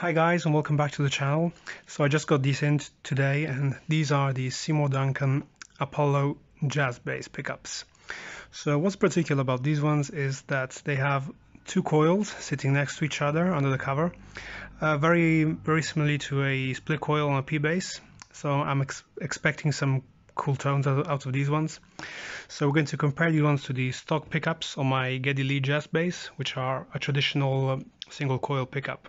Hi guys and welcome back to the channel. So I just got these in today and these are the Seymour Duncan Apollo jazz bass pickups. So what's particular about these ones is that they have two coils sitting next to each other under the cover. Uh, very very similarly to a split coil on a P bass. So I'm ex expecting some cool tones out of these ones. So we're going to compare these ones to the stock pickups on my Geddy Lee jazz bass, which are a traditional um, single coil pickup.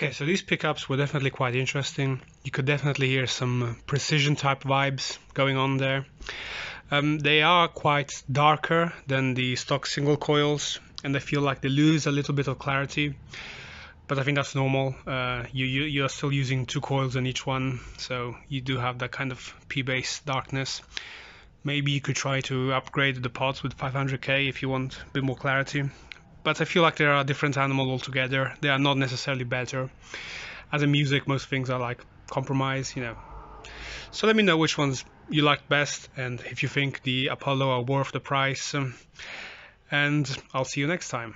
Okay, so these pickups were definitely quite interesting. You could definitely hear some precision type vibes going on there. Um, they are quite darker than the stock single coils and I feel like they lose a little bit of clarity but I think that's normal. Uh, you, you, you're still using two coils in each one so you do have that kind of P-bass darkness. Maybe you could try to upgrade the pods with 500k if you want a bit more clarity but I feel like they are a different animal altogether. They are not necessarily better. As in music, most things are like compromise, you know. So let me know which ones you like best and if you think the Apollo are worth the price. And I'll see you next time.